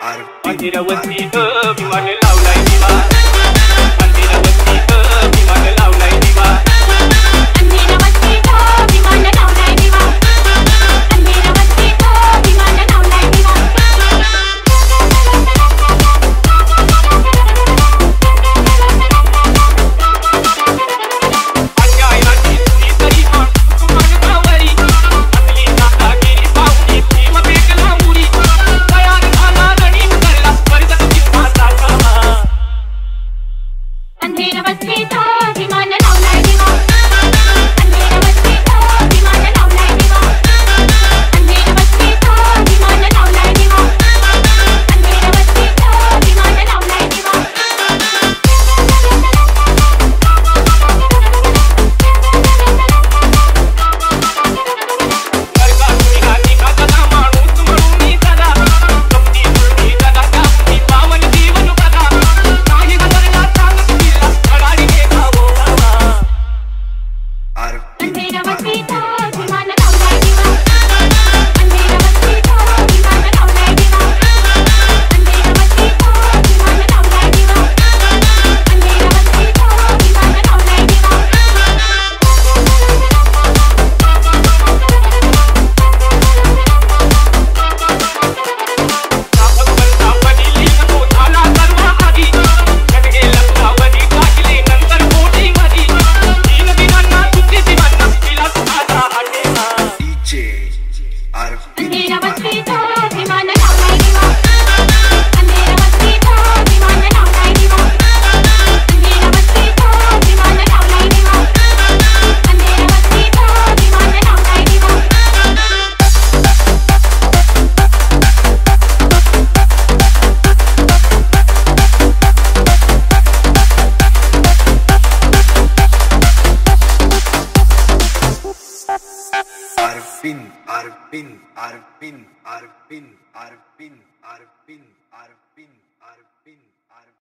Argentina. Argentina. Argentina. Argentina. Argentina. Argentina. Happy DJ Arvin, Arvin, Arvin, Arvin, Arvin, Arvin, Arvin, Arvin.